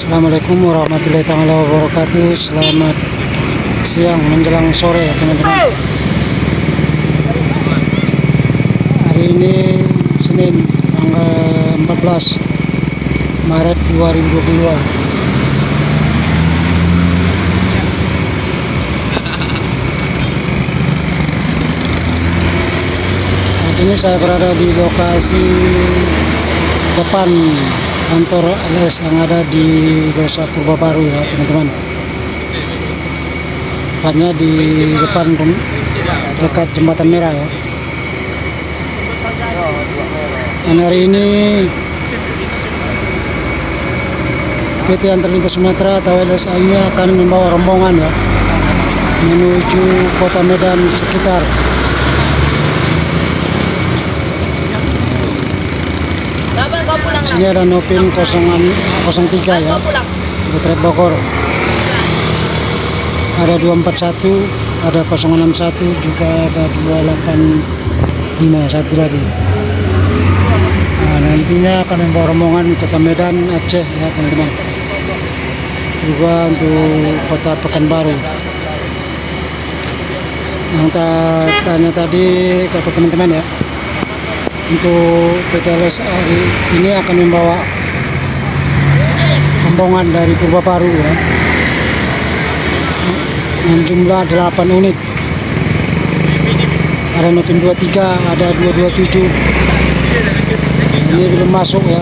Assalamualaikum warahmatullahi taala wabarakatuh. Selamat siang menjelang sore ya teman-teman. Hari ini Senin tanggal 14 Maret 2022. Saat ini saya berada di lokasi depan kantor LS yang ada di Desa Purba Baru ya teman-teman. Tepatnya di depan dekat jembatan merah ya. Dan hari ini PT Antar Lintas Sumatera atau LSA ini akan membawa rombongan ya menuju kota Medan sekitar Sini ada Nopin 0, 03 ya. Butrep Bogor. Ada 241 ada 061 juga ada 285 satu lagi. Nah, nantinya akan membawa rombongan kota Medan Aceh ya teman-teman. Juga untuk kota Pekanbaru. Yang ta- tanya tadi kata teman-teman ya untuk PTLS hari ini akan membawa rombongan dari Purbaparu ya. Dengan jumlah 8 unit. Ada Nopin 23 ada 227 ini belum masuk ya.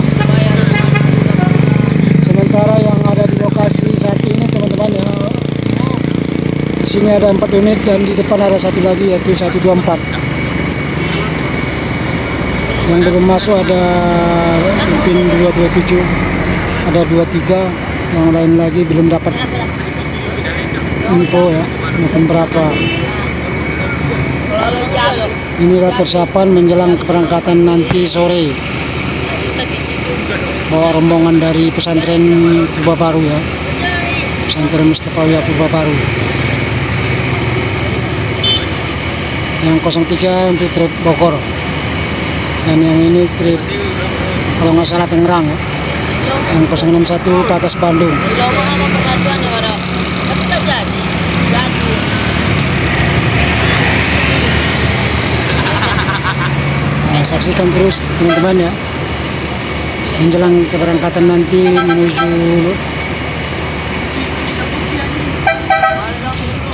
Sementara yang ada di lokasi saat ini teman-teman ya. Di sini ada 4 unit dan di depan ada satu lagi yaitu 124 yang belum masuk ada Nopin 227 ada 23 yang lain lagi belum dapat info ya maupun berapa. Inilah persiapan menjelang keberangkatan nanti sore. Bawa rombongan dari pesantren Purba Baru ya. Pesantren Mustafawiyah Purba Baru. Yang 03 untuk trip Bogor dan yang ini trip kalau nggak salah Tangerang ya yang 061 ke atas Bandung persatuan. Tapi. Nah, saksikan terus teman-teman ya menjelang keberangkatan nanti menuju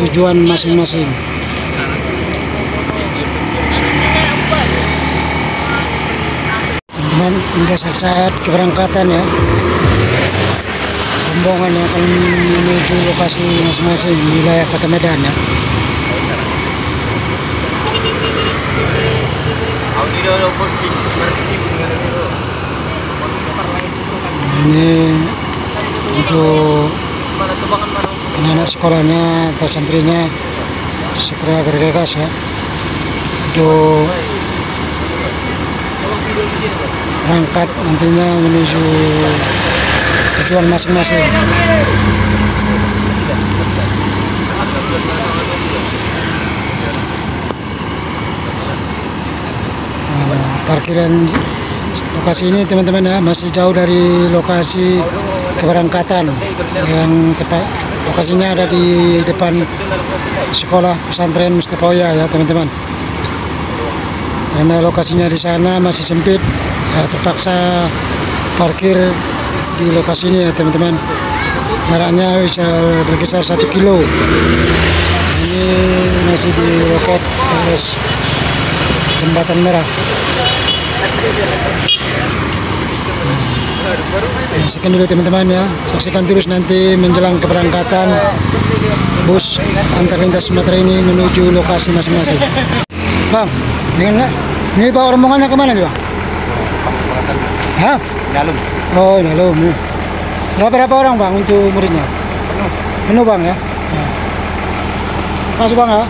tujuan masing-masing teman-teman hingga saat-saat keberangkatan ya. Rombongan yang akan menuju lokasi masing-masing wilayah kota Medan ya. Ini untuk anak-anak sekolahnya atau santrinya segera bergegas ya. Untuk berangkat nantinya menuju tujuan masing-masing. Nah, parkiran lokasi ini teman-teman ya masih jauh dari lokasi keberangkatan yang tepat. Lokasinya ada di depan sekolah pesantren Mustafawiyah ya teman-teman karena lokasinya di sana masih sempit ya, terpaksa parkir di lokasi ini ya teman-teman. Jaraknya bisa berkisar satu kilo. Ini masih di loket LS jembatan merah. Ya, sekian dulu teman-teman ya. Saksikan terus nanti menjelang keberangkatan bus antar lintas Sumatera ini menuju lokasi masing-masing bang ini, ini bawa rombongannya ke mana nih bang? Hah? dalam Oh ini loh berapa berapa orang bang untuk muridnya? penuh Penuh bang ya? Ya. Terima kasih bang ya.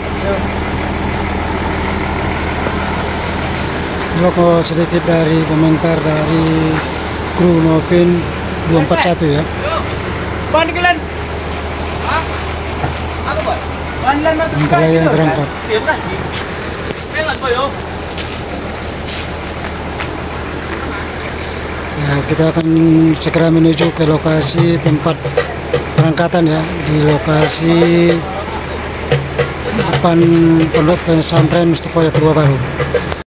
Loko sedikit dari komentar dari kru Nopin 241 ya. ban kalian apa ban ban masuk yang berangkat. Nah, kita akan segera menuju ke lokasi tempat perangkatan ya di lokasi depan pondok pesantren Mustafa Purwabaru.